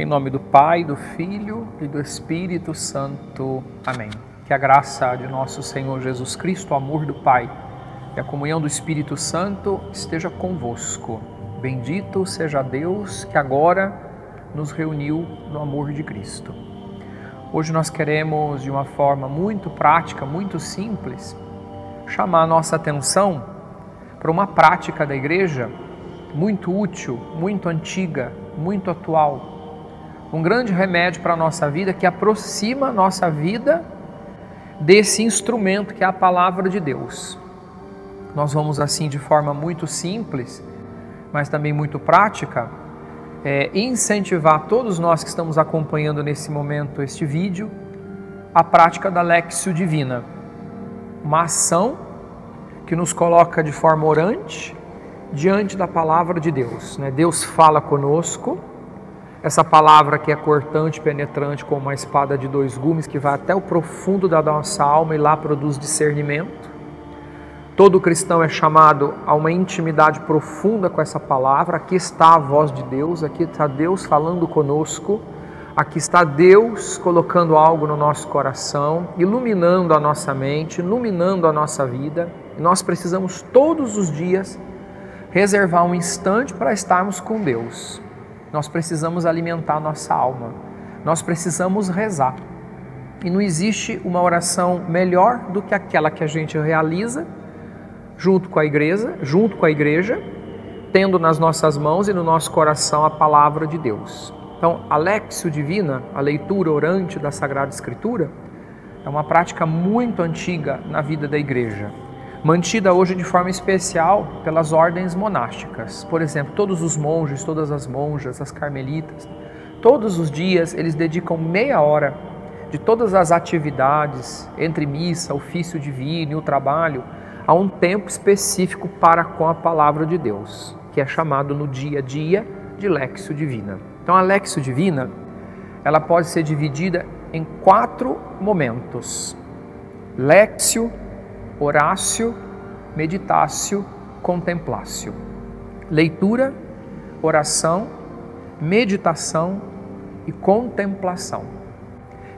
Em nome do Pai, do Filho e do Espírito Santo. Amém. Que a graça de nosso Senhor Jesus Cristo, o amor do Pai e a comunhão do Espírito Santo esteja convosco. Bendito seja Deus que agora nos reuniu no amor de Cristo. Hoje nós queremos, de uma forma muito prática, muito simples, chamar a nossa atenção para uma prática da igreja muito útil, muito antiga, muito atual. Um grande remédio para a nossa vida que aproxima a nossa vida desse instrumento que é a palavra de Deus. Nós vamos assim de forma muito simples, mas também muito prática, é, incentivar todos nós que estamos acompanhando nesse momento este vídeo a prática da Lexio Divina, uma ação que nos coloca de forma orante diante da palavra de Deus. Né? Deus fala conosco, essa palavra que é cortante, penetrante, como uma espada de dois gumes que vai até o profundo da nossa alma e lá produz discernimento. Todo cristão é chamado a uma intimidade profunda com essa palavra. Aqui está a voz de Deus, aqui está Deus falando conosco, aqui está Deus colocando algo no nosso coração, iluminando a nossa mente, iluminando a nossa vida. E nós precisamos todos os dias reservar um instante para estarmos com Deus. Nós precisamos alimentar nossa alma. Nós precisamos rezar. E não existe uma oração melhor do que aquela que a gente realiza junto com a igreja, junto com a igreja, tendo nas nossas mãos e no nosso coração a palavra de Deus. Então, a Lexio Divina, a leitura orante da Sagrada Escritura, é uma prática muito antiga na vida da igreja mantida hoje de forma especial pelas ordens monásticas. Por exemplo, todos os monges, todas as monjas, as carmelitas, todos os dias eles dedicam meia hora de todas as atividades, entre missa, ofício divino e o trabalho, a um tempo específico para com a palavra de Deus, que é chamado no dia a dia de Lexio Divina. Então, a Lexio Divina, ela pode ser dividida em quatro momentos. Lexio Horácio, Meditácio, Contemplácio. Leitura, oração, meditação e contemplação.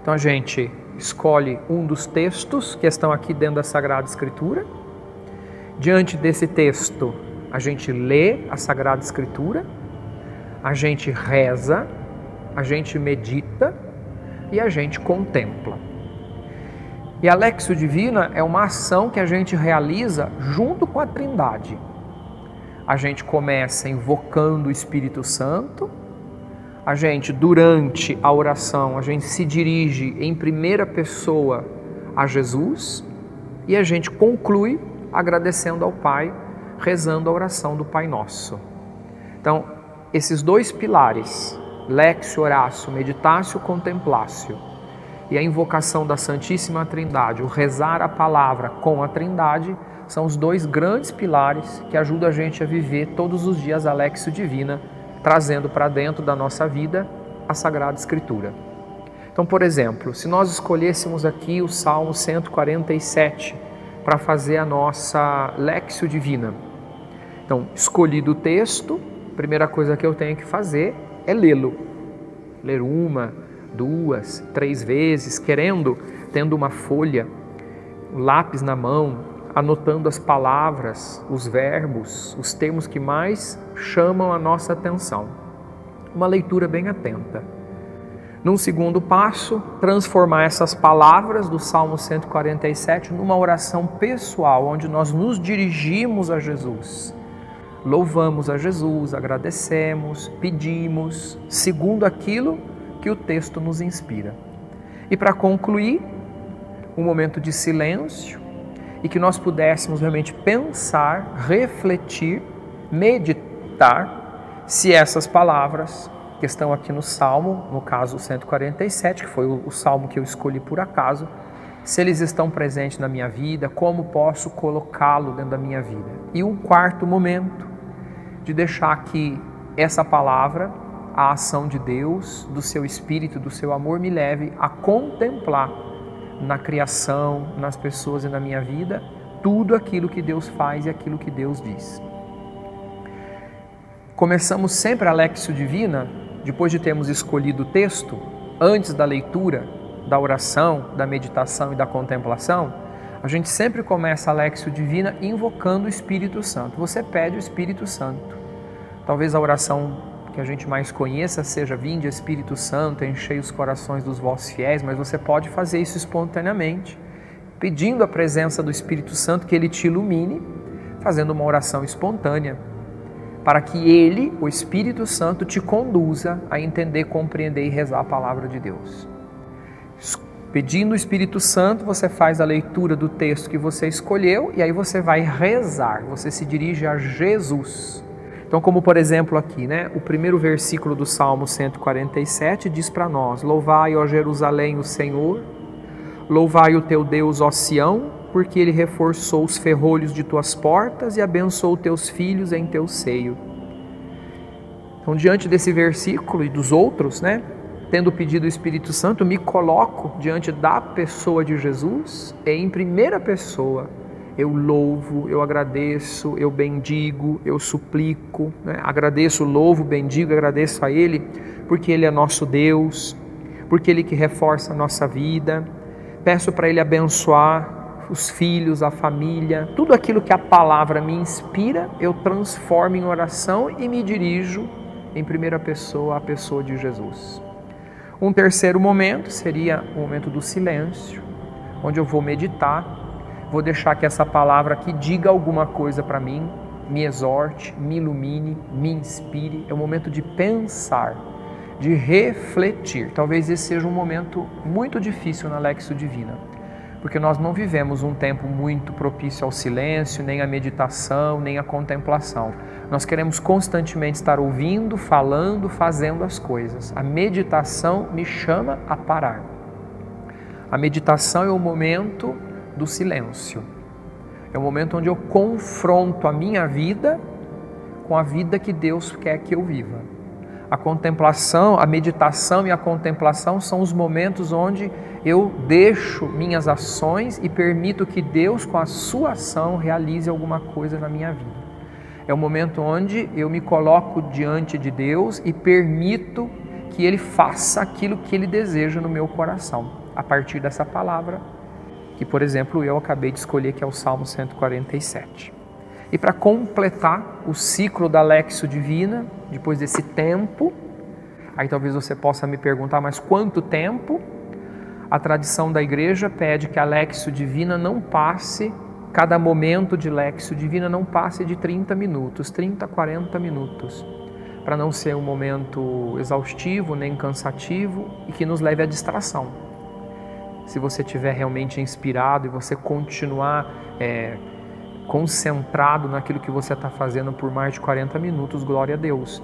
Então a gente escolhe um dos textos que estão aqui dentro da Sagrada Escritura. Diante desse texto, a gente lê a Sagrada Escritura, a gente reza, a gente medita e a gente contempla. E a Lexio Divina é uma ação que a gente realiza junto com a Trindade. A gente começa invocando o Espírito Santo, a gente, durante a oração, a gente se dirige em primeira pessoa a Jesus e a gente conclui agradecendo ao Pai, rezando a oração do Pai Nosso. Então, esses dois pilares, Lexio Horácio, Meditácio Contemplácio, e a invocação da Santíssima Trindade, o rezar a palavra com a Trindade, são os dois grandes pilares que ajudam a gente a viver todos os dias a Lexio Divina, trazendo para dentro da nossa vida a Sagrada Escritura. Então, por exemplo, se nós escolhêssemos aqui o Salmo 147 para fazer a nossa Lexio Divina. Então, escolhido o texto, a primeira coisa que eu tenho que fazer é lê-lo. Ler uma, duas, três vezes, querendo, tendo uma folha, um lápis na mão, anotando as palavras, os verbos, os termos que mais chamam a nossa atenção. Uma leitura bem atenta. Num segundo passo, transformar essas palavras do Salmo 147 numa oração pessoal, onde nós nos dirigimos a Jesus. Louvamos a Jesus, agradecemos, pedimos, segundo aquilo que o texto nos inspira. E para concluir, um momento de silêncio e que nós pudéssemos realmente pensar, refletir, meditar se essas palavras que estão aqui no Salmo, no caso 147, que foi o, salmo que eu escolhi por acaso, se eles estão presentes na minha vida, como posso colocá-lo dentro da minha vida. E um quarto momento de deixar que essa palavra a ação de Deus, do seu espírito, do seu amor me leve a contemplar na criação, nas pessoas e na minha vida tudo aquilo que Deus faz e aquilo que Deus diz. Começamos sempre a Lexio Divina depois de termos escolhido o texto, antes da leitura, da oração, da meditação e da contemplação, a gente sempre começa a Lexio Divina invocando o Espírito Santo. Você pede o Espírito Santo. Talvez a oração que a gente mais conheça seja Vinde Espírito Santo, enchei os corações dos vossos fiéis, mas você pode fazer isso espontaneamente, pedindo a presença do Espírito Santo que ele te ilumine, fazendo uma oração espontânea, para que ele, o Espírito Santo, te conduza a entender, compreender e rezar a palavra de Deus. Pedindo o Espírito Santo, você faz a leitura do texto que você escolheu e aí você vai rezar, você se dirige a Jesus. Então, como por exemplo aqui, né, o primeiro versículo do Salmo 147 diz para nós: Louvai, ó Jerusalém, o Senhor, louvai o teu Deus, ó Sião, porque ele reforçou os ferrolhos de tuas portas e abençoou teus filhos em teu seio. Então, diante desse versículo e dos outros, né, tendo pedido o Espírito Santo, me coloco diante da pessoa de Jesus em primeira pessoa eu louvo, eu agradeço, eu bendigo, eu suplico, né? agradeço, louvo, bendigo, agradeço a Ele, porque Ele é nosso Deus, porque Ele que reforça a nossa vida. Peço para Ele abençoar os filhos, a família, tudo aquilo que a palavra me inspira, eu transformo em oração e me dirijo em primeira pessoa à pessoa de Jesus. Um terceiro momento seria o momento do silêncio, onde eu vou meditar, vou deixar que essa palavra aqui diga alguma coisa para mim, me exorte, me ilumine, me inspire. É o momento de pensar, de refletir. Talvez esse seja um momento muito difícil na Lexo Divina porque nós não vivemos um tempo muito propício ao silêncio, nem à meditação, nem à contemplação. Nós queremos constantemente estar ouvindo, falando, fazendo as coisas. A meditação me chama a parar. A meditação é o momento do silêncio. É o momento onde eu confronto a minha vida com a vida que Deus quer que eu viva. A contemplação, a meditação e a contemplação são os momentos onde eu deixo minhas ações e permito que Deus, com a sua ação, realize alguma coisa na minha vida. É o momento onde eu me coloco diante de Deus e permito que Ele faça aquilo que Ele deseja no meu coração, a partir dessa palavra, que, por exemplo, eu acabei de escolher, que é o Salmo 147. E para completar o ciclo da Lexio Divina, depois desse tempo, aí talvez você possa me perguntar, mas quanto tempo? a tradição da igreja pede que a Lexio Divina não passe, cada momento de Lexio Divina não passe de 30 minutos, 30, 40 minutos, para não ser um momento exaustivo nem cansativo e que nos leve à distração. Se você estiver realmente inspirado e você continuar é, concentrado naquilo que você está fazendo por mais de 40 minutos, glória a Deus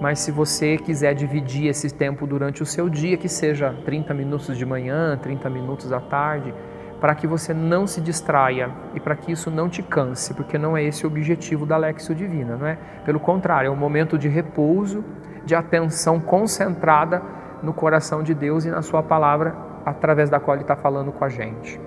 mas se você quiser dividir esse tempo durante o seu dia, que seja 30 minutos de manhã, 30 minutos à tarde, para que você não se distraia e para que isso não te canse, porque não é esse o objetivo da Lexio Divina, não é? Pelo contrário, é um momento de repouso, de atenção concentrada no coração de Deus e na Sua palavra, através da qual Ele está falando com a gente.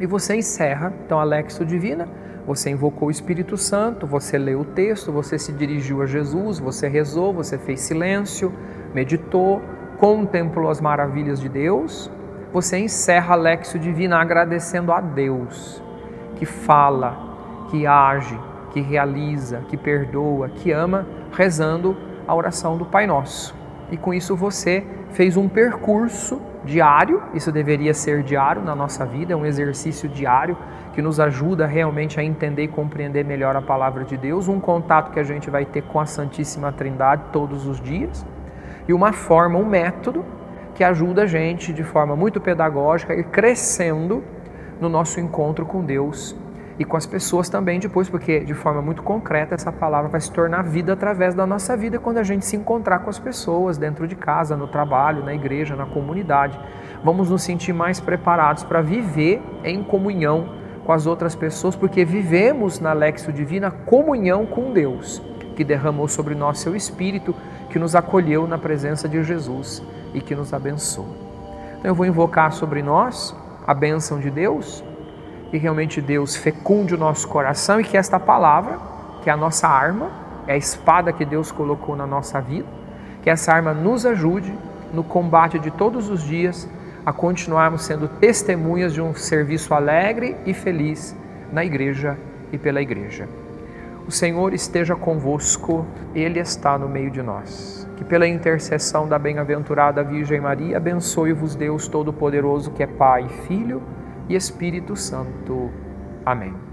E você encerra, então, a Lexio Divina você invocou o Espírito Santo, você leu o texto, você se dirigiu a Jesus, você rezou, você fez silêncio, meditou, contemplou as maravilhas de Deus. Você encerra a Lexio Divina agradecendo a Deus, que fala, que age, que realiza, que perdoa, que ama, rezando a oração do Pai Nosso. E com isso você fez um percurso diário, isso deveria ser diário na nossa vida, é um exercício diário que nos ajuda realmente a entender e compreender melhor a palavra de Deus, um contato que a gente vai ter com a Santíssima Trindade todos os dias, e uma forma, um método que ajuda a gente de forma muito pedagógica e crescendo no nosso encontro com Deus e com as pessoas também depois, porque de forma muito concreta essa palavra vai se tornar vida através da nossa vida quando a gente se encontrar com as pessoas dentro de casa, no trabalho, na igreja, na comunidade. Vamos nos sentir mais preparados para viver em comunhão com as outras pessoas, porque vivemos na Lexio Divina comunhão com Deus, que derramou sobre nós seu Espírito, que nos acolheu na presença de Jesus e que nos abençoa. Então eu vou invocar sobre nós a bênção de Deus, que realmente Deus fecunde o nosso coração e que esta palavra, que é a nossa arma, é a espada que Deus colocou na nossa vida, Que essa arma nos ajude no combate de todos os dias a continuarmos sendo testemunhas de um serviço alegre e feliz na igreja e pela igreja. O Senhor esteja convosco, Ele está no meio de nós. Que pela intercessão da bem-aventurada Virgem Maria, abençoe-vos Deus Todo-Poderoso, que é Pai, Filho e Espírito Santo. Amém.